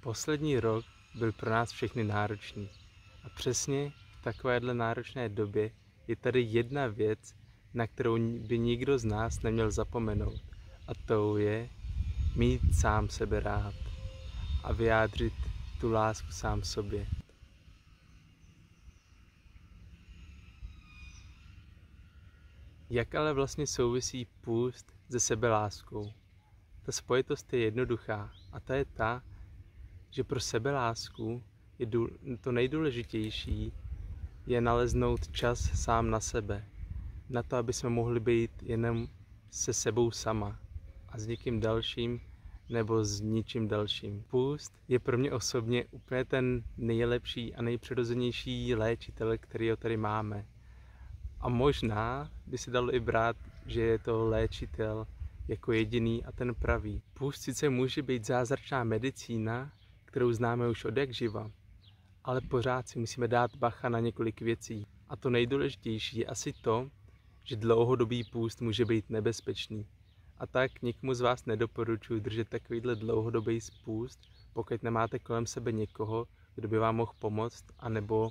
Poslední rok byl pro nás všechny náročný. A přesně v takovéhle náročné době je tady jedna věc, na kterou by nikdo z nás neměl zapomenout. A to je mít sám sebe rád a vyjádřit tu lásku sám sobě. Jak ale vlastně souvisí půst se sebeláskou? Ta spojitost je jednoduchá a ta je ta, že pro sebelásku je to nejdůležitější je naleznout čas sám na sebe. Na to, aby jsme mohli být jenom se sebou sama a s někým dalším nebo s ničím dalším. Půst je pro mě osobně úplně ten nejlepší a nejpřirozenější léčitel, který ho tady máme. A možná by se dalo i brát, že je to léčitel jako jediný a ten pravý. Půst sice může být zázračná medicína, kterou známe už od jak živa, ale pořád si musíme dát bacha na několik věcí. A to nejdůležitější je asi to, že dlouhodobý půst může být nebezpečný. A tak nikomu z vás nedoporučuji držet takovýhle dlouhodobý spůst, pokud nemáte kolem sebe někoho, kdo by vám mohl pomoct, anebo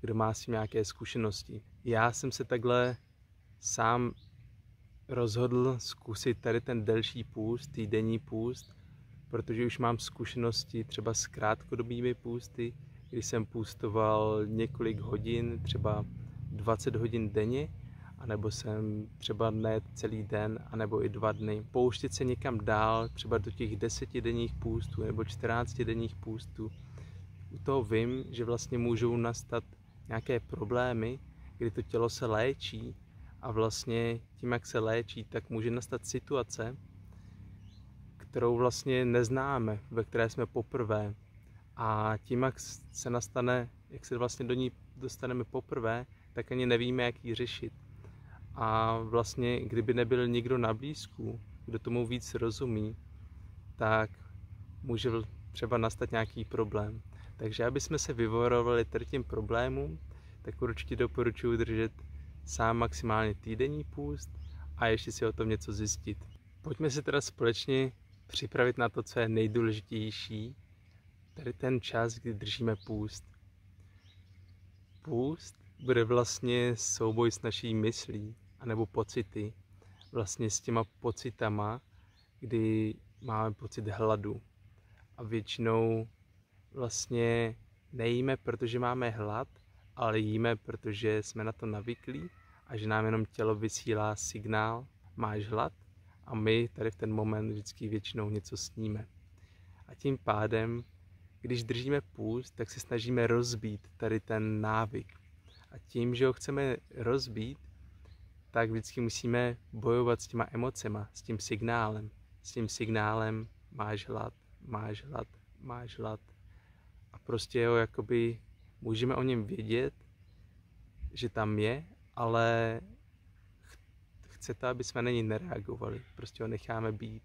kdo má s tím nějaké zkušenosti. Já jsem se takhle sám rozhodl zkusit tady ten delší půst, týdenní půst, protože už mám zkušenosti třeba s krátkodobými půsty, kdy jsem půstoval několik hodin, třeba 20 hodin denně, anebo jsem třeba ne celý den, anebo i dva dny. Pouštět se někam dál, třeba do těch desetidenních půstů nebo 14 denních půstů. U toho vím, že vlastně můžou nastat nějaké problémy, kdy to tělo se léčí a vlastně tím, jak se léčí, tak může nastat situace, kterou vlastně neznáme, ve které jsme poprvé. A tím, jak se nastane, jak se vlastně do ní dostaneme poprvé, tak ani nevíme, jak ji řešit. A vlastně, kdyby nebyl nikdo na blízku, kdo tomu víc rozumí, tak může třeba nastat nějaký problém. Takže aby jsme se vyvarovali tady tím problémům, tak určitě doporučuji držet sám maximálně týdenní půst a ještě si o tom něco zjistit. Pojďme se teda společně připravit na to, co je nejdůležitější, tady ten čas, kdy držíme půst. Půst bude vlastně souboj s naší myslí, anebo pocity. Vlastně s těma pocitama, kdy máme pocit hladu. A většinou vlastně nejíme, protože máme hlad, ale jíme, protože jsme na to navyklí a že nám jenom tělo vysílá signál, máš hlad a my tady v ten moment vždycky většinou něco sníme. A tím pádem, když držíme půst, tak se snažíme rozbít tady ten návyk. A tím, že ho chceme rozbít, tak vždycky musíme bojovat s těma emocema, s tím signálem. S tím signálem máš hlad, máš hlad, máš hlad. A prostě ho jakoby můžeme o něm vědět, že tam je, ale chcete, aby jsme na něj nereagovali. Prostě ho necháme být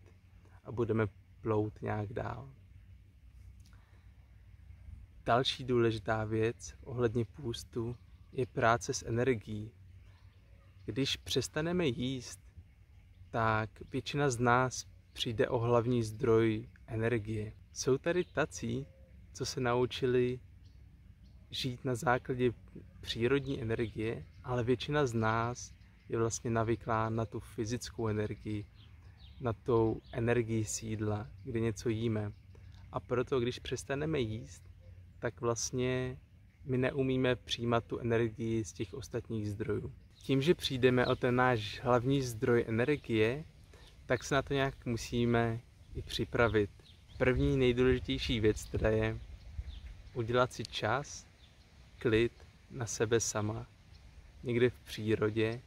a budeme plout nějak dál. Další důležitá věc ohledně půstu je práce s energií. Když přestaneme jíst, tak většina z nás přijde o hlavní zdroj energie. Jsou tady tací, co se naučili žít na základě přírodní energie, ale většina z nás je vlastně navyklá na tu fyzickou energii, na tu energii sídla, kdy něco jíme. A proto, když přestaneme jíst, tak vlastně my neumíme přijímat tu energii z těch ostatních zdrojů. Tím, že přijdeme o ten náš hlavní zdroj energie, tak se na to nějak musíme i připravit. První nejdůležitější věc teda je udělat si čas, klid na sebe sama, někde v přírodě,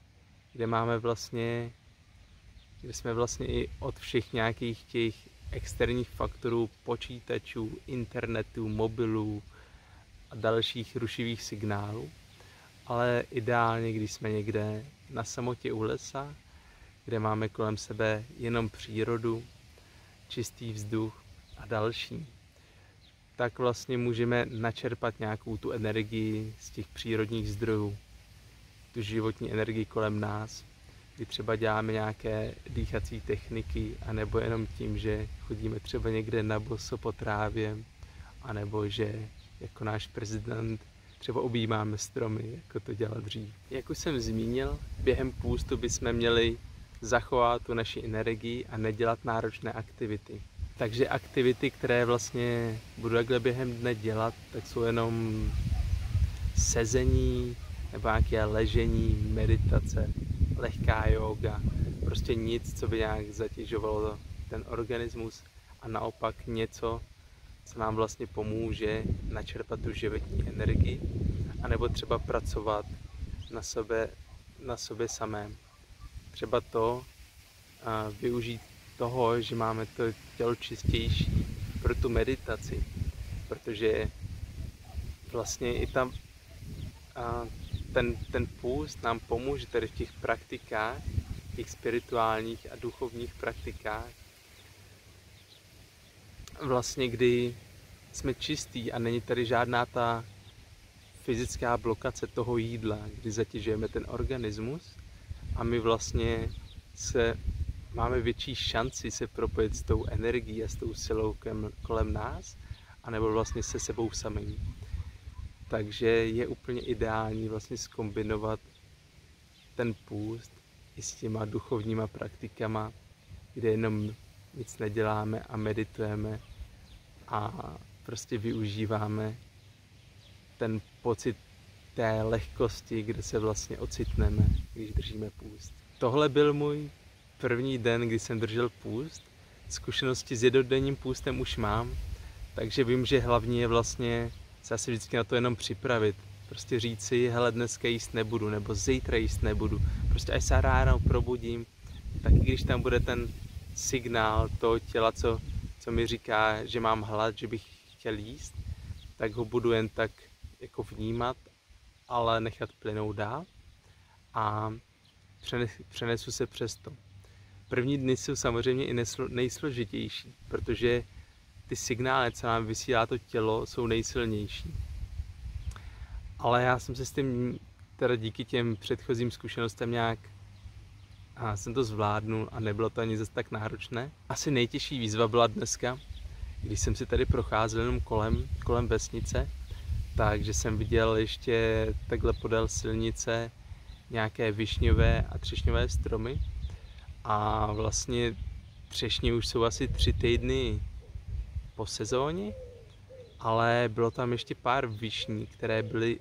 kde máme vlastně, kde jsme vlastně i od všech nějakých těch externích faktorů, počítačů, internetu, mobilů a dalších rušivých signálů, ale ideálně, když jsme někde na samotě u lesa, kde máme kolem sebe jenom přírodu, čistý vzduch a další, tak vlastně můžeme načerpat nějakou tu energii z těch přírodních zdrojů, tu životní energii kolem nás, kdy třeba děláme nějaké dýchací techniky, anebo jenom tím, že chodíme třeba někde na boso po trávě, anebo že jako náš prezident třeba objímáme stromy, jako to dělal dřív. Jak už jsem zmínil, během půstu bychom měli zachovat tu naši energii a nedělat náročné aktivity. Takže aktivity, které vlastně budu takhle během dne dělat, tak jsou jenom sezení nebo nějaké ležení, meditace, lehká yoga, prostě nic, co by nějak zatěžovalo ten organismus a naopak něco, co nám vlastně pomůže načerpat tu životní energii, anebo třeba pracovat na sebe, na sobě samém. Třeba to a využít toho, že máme to tělo čistější pro tu meditaci, protože vlastně i tam ten, ten půst nám pomůže tady v těch praktikách, těch spirituálních a duchovních praktikách, vlastně kdy jsme čistí a není tady žádná ta fyzická blokace toho jídla, kdy zatěžujeme ten organismus a my vlastně se máme větší šanci se propojit s tou energií a s tou silou kolem nás, anebo vlastně se sebou samým. Takže je úplně ideální vlastně skombinovat ten půst i s těma duchovníma praktikama, kde jenom nic neděláme a meditujeme a prostě využíváme ten pocit té lehkosti, kde se vlastně ocitneme, když držíme půst. Tohle byl můj první den, kdy jsem držel půst. Zkušenosti s jednodenním půstem už mám, takže vím, že hlavní je vlastně se asi vždycky na to jenom připravit. Prostě říct si, hele, dneska jíst nebudu, nebo zítra jíst nebudu. Prostě až se ráno probudím, tak i když tam bude ten signál toho těla, co, co mi říká, že mám hlad, že bych chtěl jíst, tak ho budu jen tak jako vnímat, ale nechat plynout dál a přenesu se přes to. První dny jsou samozřejmě i nejsložitější, protože ty signály, co nám vysílá to tělo, jsou nejsilnější. Ale já jsem se s tím, teda díky těm předchozím zkušenostem nějak a jsem to zvládnul a nebylo to ani zase tak náročné. Asi nejtěžší výzva byla dneska, když jsem si tady procházel jenom kolem, kolem vesnice, takže jsem viděl ještě takhle podél silnice nějaké višňové a třešňové stromy a vlastně třešně už jsou asi tři týdny po sezóně, ale bylo tam ještě pár višní, které byly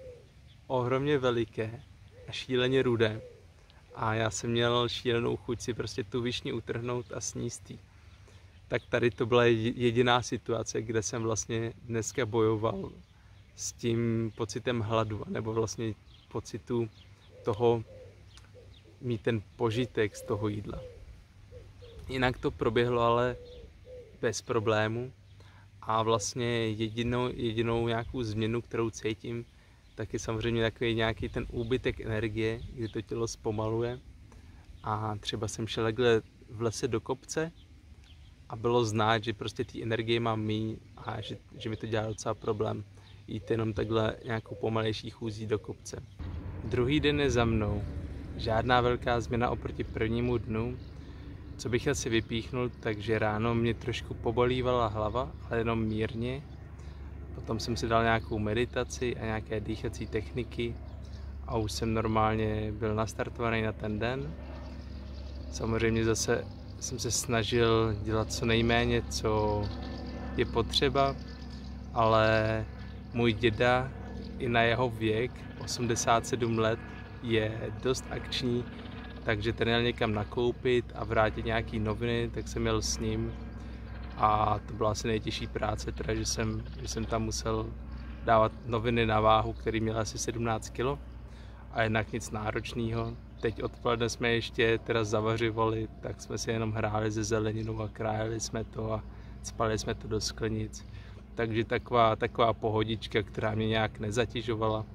ohromně veliké a šíleně rudé. A já jsem měl šílenou chuť si prostě tu višni utrhnout a sníst jí. Tak tady to byla jediná situace, kde jsem vlastně dneska bojoval s tím pocitem hladu, nebo vlastně pocitu toho mít ten požitek z toho jídla. Jinak to proběhlo ale bez problému a vlastně jedinou, jedinou nějakou změnu, kterou cítím, tak je samozřejmě takový nějaký ten úbytek energie, kdy to tělo zpomaluje. A třeba jsem šel takhle v lese do kopce a bylo znát, že prostě té energie mám mý a že, že mi to dělá docela problém jít jenom takhle nějakou pomalejší chůzí do kopce. Druhý den je za mnou. Žádná velká změna oproti prvnímu dnu, co bych asi vypíchnul, takže ráno mě trošku pobolívala hlava, ale jenom mírně. Potom jsem si dal nějakou meditaci a nějaké dýchací techniky a už jsem normálně byl nastartovaný na ten den. Samozřejmě zase jsem se snažil dělat co nejméně, co je potřeba, ale můj děda i na jeho věk, 87 let, je dost akční takže ten měl někam nakoupit a vrátit nějaký noviny, tak jsem měl s ním a to byla asi nejtěžší práce, teda, že, jsem, že jsem tam musel dávat noviny na váhu, který měl asi 17 kg a jednak nic náročného. Teď odpoledne jsme ještě teda zavařivali, tak jsme si jenom hráli ze zeleninou a krájeli jsme to a spali jsme to do sklenic. Takže taková, taková pohodička, která mě nějak nezatěžovala.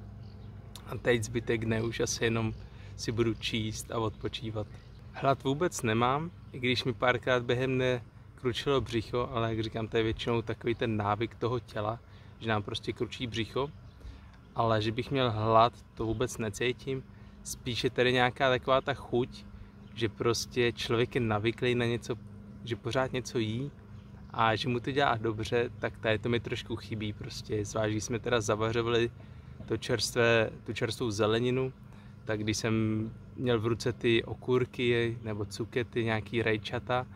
A teď zbytek dne už asi jenom si budu číst a odpočívat. Hlad vůbec nemám, i když mi párkrát během dne kručilo břicho, ale jak říkám, to je většinou takový ten návyk toho těla, že nám prostě kručí břicho. Ale že bych měl hlad, to vůbec necítím. Spíše tady nějaká taková ta chuť, že prostě člověk je navyklý na něco, že pořád něco jí a že mu to dělá dobře, tak tady to mi trošku chybí prostě. Zvlášť, jsme teda zavařovali to čerstvé, tu čerstvou zeleninu, tak když jsem měl v ruce ty okurky nebo cukety, nějaký rajčata,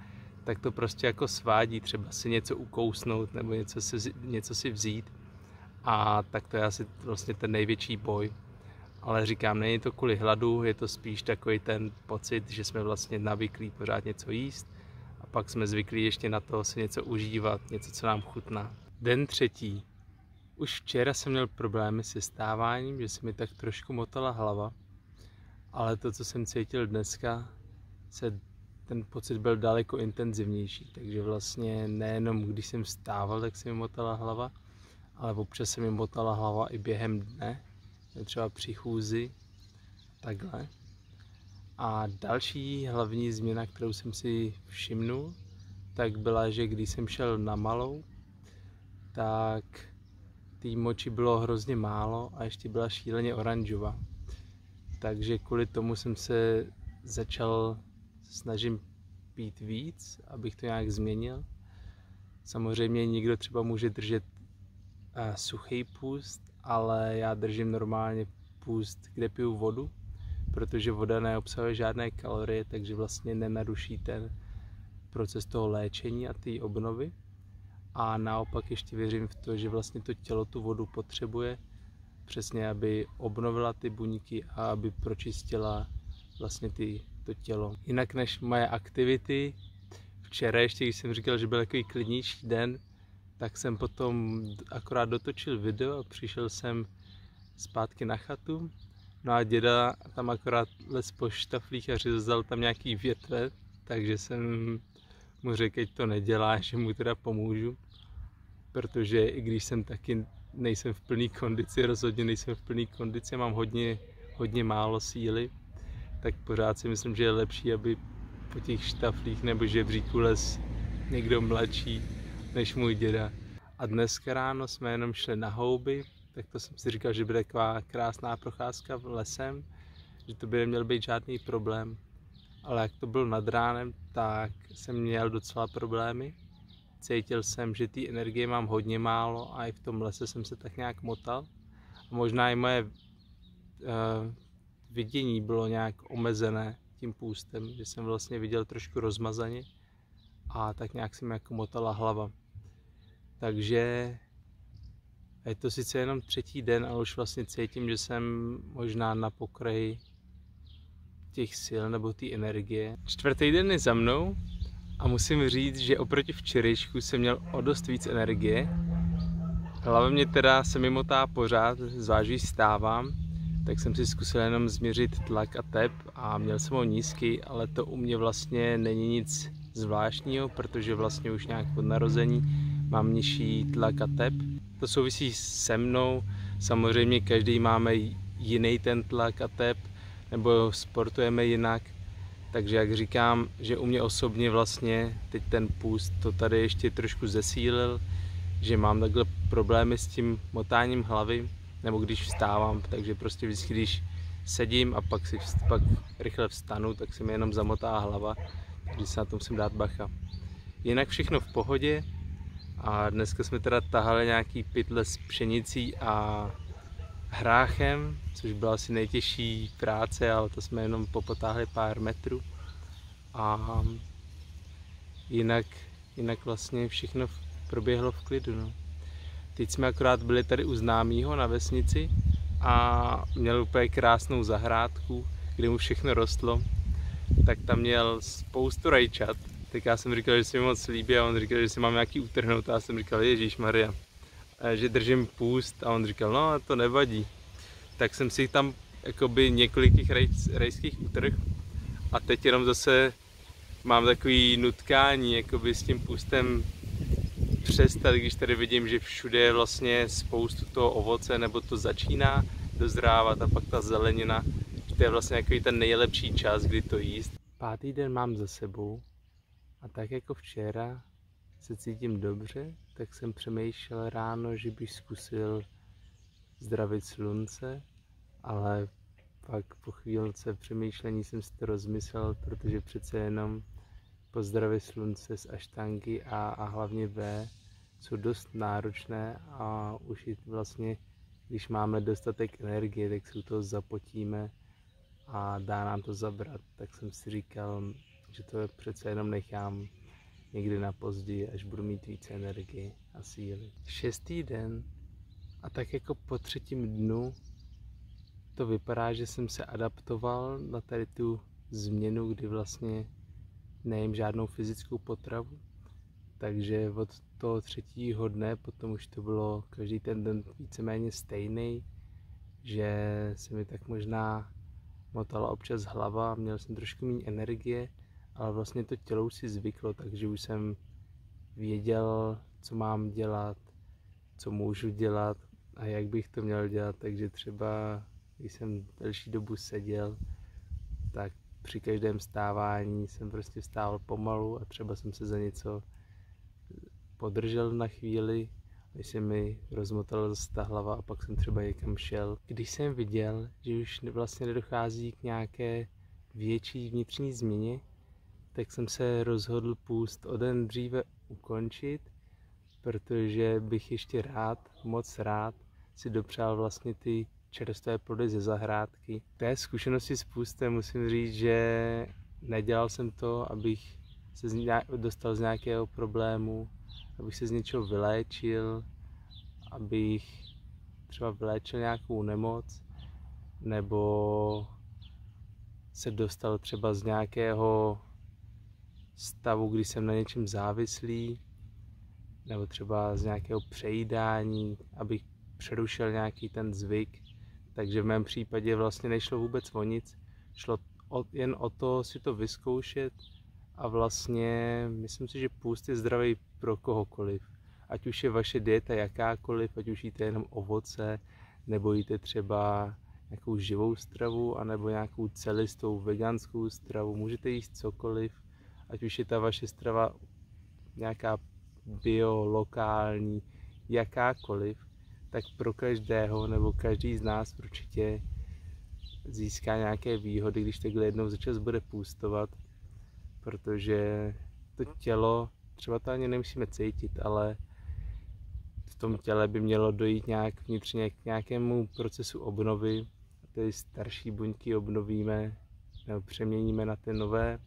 tak to prostě jako svádí, třeba si něco ukousnout nebo něco si, něco si vzít. A tak to je asi vlastně ten největší boj. Ale říkám, není to kvůli hladu, je to spíš takový ten pocit, že jsme vlastně navyklí pořád něco jíst a pak jsme zvyklí ještě na to si něco užívat, něco, co nám chutná. Den třetí. Už včera jsem měl problémy se stáváním, že se mi tak trošku motala hlava, ale to, co jsem cítil dneska, se ten pocit byl daleko intenzivnější, takže vlastně nejenom když jsem stával, tak se mi motala hlava, ale občas se mi motala hlava i během dne, třeba při chůzi, takhle. A další hlavní změna, kterou jsem si všimnul, tak byla, že když jsem šel na malou, tak té moči bylo hrozně málo a ještě byla šíleně oranžová. Takže kvůli tomu jsem se začal snažím pít víc, abych to nějak změnil. Samozřejmě někdo třeba může držet uh, suchý půst, ale já držím normálně půst, kde piju vodu, protože voda neobsahuje žádné kalorie, takže vlastně nenaruší ten proces toho léčení a té obnovy. A naopak ještě věřím v to, že vlastně to tělo tu vodu potřebuje, přesně aby obnovila ty buňky a aby pročistila vlastně ty, to tělo. Jinak než moje aktivity, včera ještě, když jsem říkal, že byl takový klidnější den, tak jsem potom akorát dotočil video a přišel jsem zpátky na chatu. No a děda tam akorát les po štaflích a řezal tam nějaký větve, takže jsem mu řekl, že to nedělá, že mu teda pomůžu. Protože i když jsem taky nejsem v plný kondici, rozhodně nejsem v plný kondici, mám hodně, hodně málo síly, tak pořád si myslím, že je lepší, aby po těch štaflích nebo žebříku les někdo mladší než můj děda. A dneska ráno jsme jenom šli na houby, tak to jsem si říkal, že bude taková krásná procházka v lesem, že to by neměl být žádný problém. Ale jak to bylo nad ránem, tak jsem měl docela problémy. Cítil jsem, že ty energie mám hodně málo a i v tom lese jsem se tak nějak motal. A možná i moje uh, vidění bylo nějak omezené tím půstem, že jsem vlastně viděl trošku rozmazaně a tak nějak se mi jako motala hlava. Takže je to sice jenom třetí den, ale už vlastně cítím, že jsem možná na pokraji těch sil nebo té energie. Čtvrtý den je za mnou a musím říct, že oproti včerejšku jsem měl o dost víc energie. Hlava mě teda se mi motá pořád, zvlášť stávám, tak jsem si zkusil jenom změřit tlak a tep a měl jsem ho nízký, ale to u mě vlastně není nic zvláštního, protože vlastně už nějak od narození mám nižší tlak a tep. To souvisí se mnou, samozřejmě každý máme jiný ten tlak a tep, nebo sportujeme jinak, takže jak říkám, že u mě osobně vlastně teď ten půst to tady ještě trošku zesílil, že mám takhle problémy s tím motáním hlavy, nebo když vstávám, takže prostě vždycky, když sedím a pak si pak rychle vstanu, tak se mi jenom zamotá hlava, takže se na to musím dát bacha. Jinak všechno v pohodě a dneska jsme teda tahali nějaký pytle s pšenicí a hráchem, což byla asi nejtěžší práce, ale to jsme jenom popotáhli pár metrů. A jinak, jinak vlastně všechno proběhlo v klidu. No. Teď jsme akorát byli tady u známého na vesnici a měl úplně krásnou zahrádku, kde mu všechno rostlo. Tak tam měl spoustu rajčat. Tak já jsem říkal, že se mi moc líbí a on říkal, že si mám nějaký utrhnout a já jsem říkal, Ježíš Maria, že držím půst a on říkal, no to nevadí. Tak jsem si tam jakoby několik těch rajských utrh a teď jenom zase mám takový nutkání jakoby s tím půstem přestat, když tady vidím, že všude je vlastně spoustu toho ovoce, nebo to začíná dozrávat a pak ta zelenina, to je vlastně takový ten nejlepší čas, kdy to jíst. Pátý den mám za sebou a tak jako včera se cítím dobře, tak jsem přemýšlel ráno, že bych zkusil zdravit slunce, ale pak po chvílce přemýšlení jsem si to rozmyslel, protože přece jenom pozdravy slunce z aštangy a, a hlavně B jsou dost náročné a už vlastně, když máme dostatek energie, tak u toho zapotíme a dá nám to zabrat. Tak jsem si říkal, že to přece jenom nechám někdy na později, až budu mít více energie a síly. Šestý den a tak jako po třetím dnu to vypadá, že jsem se adaptoval na tady tu změnu, kdy vlastně nejím žádnou fyzickou potravu. Takže od toho třetího dne potom už to bylo každý ten den víceméně stejný, že se mi tak možná motala občas hlava, měl jsem trošku méně energie, ale vlastně to tělo už si zvyklo, takže už jsem věděl, co mám dělat, co můžu dělat a jak bych to měl dělat. Takže třeba, když jsem delší dobu seděl, tak při každém stávání jsem prostě stával pomalu a třeba jsem se za něco podržel na chvíli, když se mi rozmotala zase ta hlava a pak jsem třeba někam šel. Když jsem viděl, že už vlastně nedochází k nějaké větší vnitřní změně, tak jsem se rozhodl půst o den dříve ukončit, protože bych ještě rád, moc rád si dopřál vlastně ty čerstvé plody ze zahrádky. Té zkušenosti s půstem musím říct, že nedělal jsem to, abych se dostal z nějakého problému, abych se z něčeho vyléčil, abych třeba vyléčil nějakou nemoc, nebo se dostal třeba z nějakého stavu, kdy jsem na něčem závislý, nebo třeba z nějakého přejídání, abych přerušil nějaký ten zvyk. Takže v mém případě vlastně nešlo vůbec o nic, šlo o, jen o to si to vyzkoušet a vlastně myslím si, že půst je zdravý pro kohokoliv. Ať už je vaše dieta jakákoliv, ať už jíte jenom ovoce, nebo jíte třeba nějakou živou stravu, anebo nějakou celistou veganskou stravu, můžete jíst cokoliv, ať už je ta vaše strava nějaká bio, lokální, jakákoliv, tak pro každého nebo každý z nás určitě získá nějaké výhody, když takhle jednou za čas bude půstovat, protože to tělo, třeba to ani nemusíme cítit, ale v tom těle by mělo dojít nějak vnitřně k nějakému procesu obnovy. Ty starší buňky obnovíme nebo přeměníme na ty nové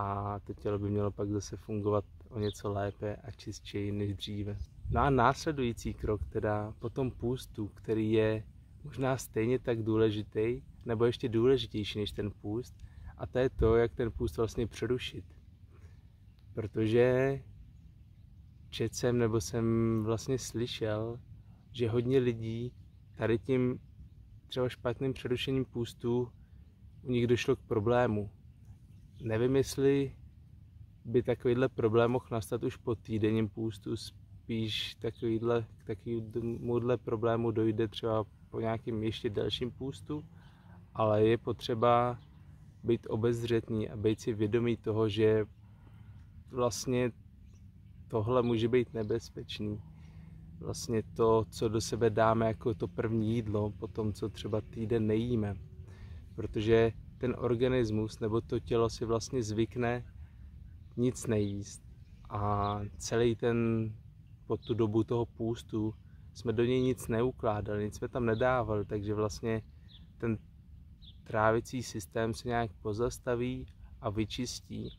a to tělo by mělo pak zase fungovat o něco lépe a čistěji než dříve. No a následující krok teda po tom půstu, který je možná stejně tak důležitý, nebo ještě důležitější než ten půst, a to je to, jak ten půst vlastně přerušit. Protože čet jsem nebo jsem vlastně slyšel, že hodně lidí tady tím třeba špatným přerušením půstu u nich došlo k problému. Nevím, jestli by takovýhle problém mohl nastat už po týdenním půstu, spíš takovýhle, k takovémuhle problému dojde třeba po nějakým ještě delším půstu, ale je potřeba být obezřetný a být si vědomý toho, že vlastně tohle může být nebezpečný. Vlastně to, co do sebe dáme jako to první jídlo, po tom, co třeba týden nejíme. Protože ten organismus nebo to tělo si vlastně zvykne nic nejíst. A celý ten, po tu dobu toho půstu, jsme do něj nic neukládali, nic jsme tam nedávali, takže vlastně ten trávicí systém se nějak pozastaví a vyčistí.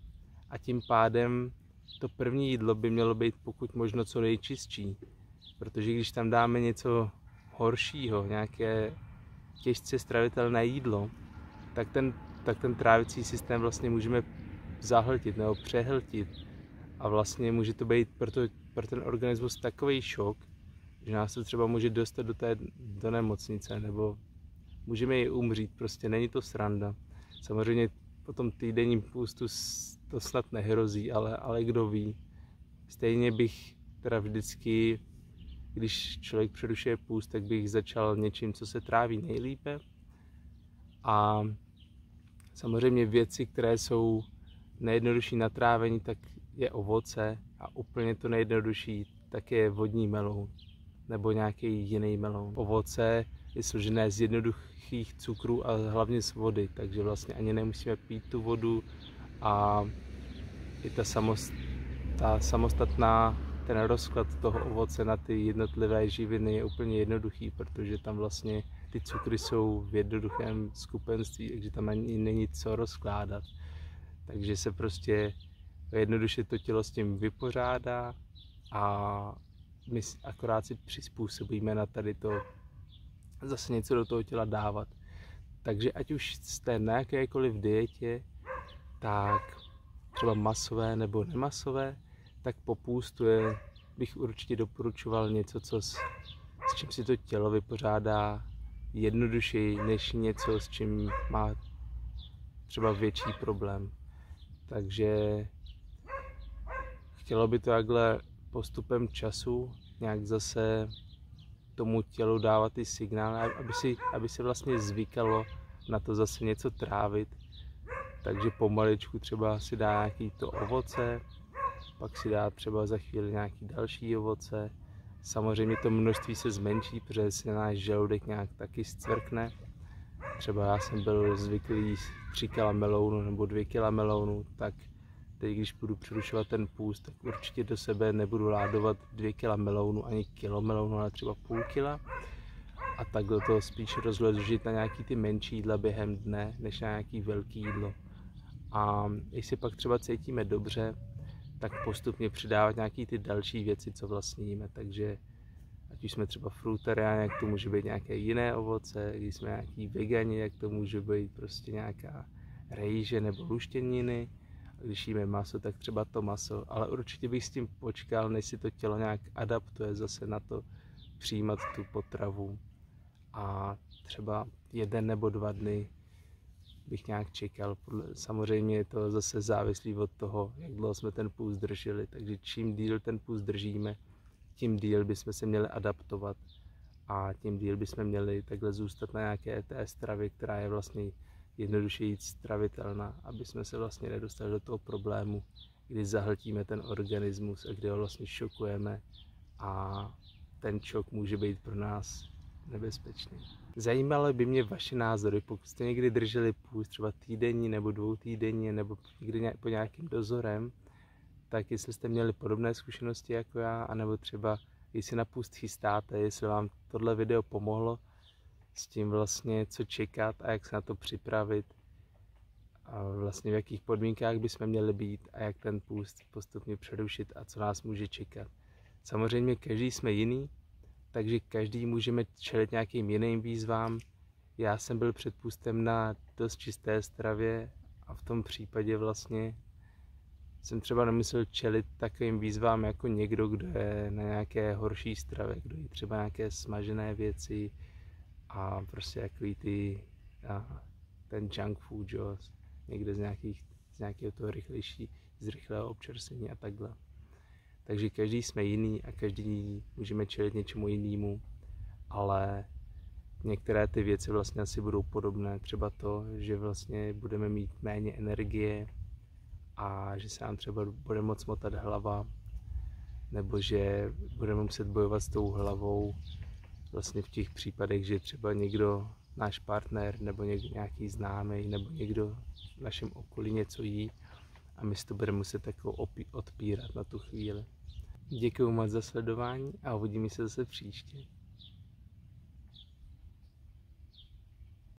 A tím pádem to první jídlo by mělo být pokud možno co nejčistší. Protože když tam dáme něco horšího, nějaké těžce stravitelné jídlo, tak ten, tak ten trávicí systém vlastně můžeme zahltit nebo přehltit. A vlastně může to být pro, to, pro ten organismus takový šok, že nás to třeba může dostat do té do nemocnice, nebo můžeme i umřít, prostě není to sranda. Samozřejmě po tom týdenním půstu to snad nehrozí, ale, ale kdo ví. Stejně bych teda vždycky, když člověk přerušuje půst, tak bych začal něčím, co se tráví nejlípe. A samozřejmě věci, které jsou nejjednodušší na trávení, tak je ovoce a úplně to nejjednodušší tak je vodní meloun nebo nějaký jiný meloun. Ovoce je složené z jednoduchých cukrů a hlavně z vody, takže vlastně ani nemusíme pít tu vodu a i ta, samost, ta samostatná, ten rozklad toho ovoce na ty jednotlivé živiny je úplně jednoduchý, protože tam vlastně ty cukry jsou v jednoduchém skupenství, takže tam ani není co rozkládat. Takže se prostě jednoduše to tělo s tím vypořádá a my akorát si přizpůsobíme na tady to zase něco do toho těla dávat. Takže ať už jste na jakékoliv dietě, tak třeba masové nebo nemasové, tak po půstu je, bych určitě doporučoval něco, co s, s čím si to tělo vypořádá jednodušeji, než něco, s čím má třeba větší problém. Takže chtělo by to takhle postupem času nějak zase tomu tělu dávat ty signály, aby si, aby si vlastně zvykalo na to zase něco trávit. Takže pomaličku třeba si dá nějaký to ovoce, pak si dá třeba za chvíli nějaký další ovoce. Samozřejmě to množství se zmenší, protože se náš žaludek nějak taky zcvrkne. Třeba já jsem byl zvyklý 3 kg melounu nebo 2 kg melounu, tak teď když budu přerušovat ten půst, tak určitě do sebe nebudu ládovat 2 kg melounu ani kilo melounu, ale třeba půl kila. A tak do toho spíš rozložit na nějaký ty menší jídla během dne, než na nějaký velký jídlo. A jestli pak třeba cítíme dobře, tak postupně přidávat nějaký ty další věci, co jíme. Takže ať už jsme třeba frutariáni, jak to může být nějaké jiné ovoce, když jsme nějaký vegani, jak to může být prostě nějaká rejže nebo luštěniny, když jíme maso, tak třeba to maso, ale určitě bych s tím počkal, než si to tělo nějak adaptuje zase na to přijímat tu potravu. A třeba jeden nebo dva dny bych nějak čekal. Samozřejmě je to zase závislý od toho, jak dlouho jsme ten půst drželi, takže čím díl ten půst držíme, tím díl bychom se měli adaptovat a tím díl bychom měli takhle zůstat na nějaké té stravě, která je vlastně jednoduše jít stravitelná, aby jsme se vlastně nedostali do toho problému, kdy zahltíme ten organismus a kdy ho vlastně šokujeme a ten šok může být pro nás nebezpečný. Zajímalo by mě vaše názory, pokud jste někdy drželi půst, třeba týdenní nebo dvou týdenní, nebo někdy po nějakým dozorem, tak jestli jste měli podobné zkušenosti jako já, anebo třeba jestli na půst chystáte, jestli vám tohle video pomohlo, s tím vlastně, co čekat a jak se na to připravit a vlastně v jakých podmínkách bychom měli být a jak ten půst postupně přerušit a co nás může čekat. Samozřejmě každý jsme jiný, takže každý můžeme čelit nějakým jiným výzvám. Já jsem byl před půstem na dost čisté stravě a v tom případě vlastně jsem třeba nemyslel čelit takovým výzvám jako někdo, kdo je na nějaké horší stravě, kdo je třeba nějaké smažené věci, a prostě takový ty, a, ten junk food, jo, někde z, nějakých, z nějakého toho rychlejší, z rychlého občerstvení a takhle. Takže každý jsme jiný a každý můžeme čelit něčemu jinému, ale některé ty věci vlastně asi budou podobné. Třeba to, že vlastně budeme mít méně energie a že se nám třeba bude moc motat hlava, nebo že budeme muset bojovat s tou hlavou vlastně v těch případech, že třeba někdo, náš partner nebo nějaký známý nebo někdo v našem okolí něco jí a my si to budeme muset jako odpírat na tu chvíli. Děkuji moc za sledování a uvidíme se zase příště.